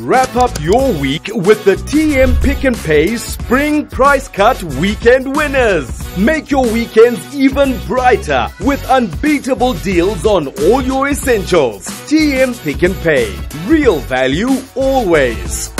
Wrap up your week with the TM Pick n Pay Spring Price Cut Weekend Winners. Make your weekends even brighter with unbeatable deals on all your essentials. TM Pick n Pay. Real value always.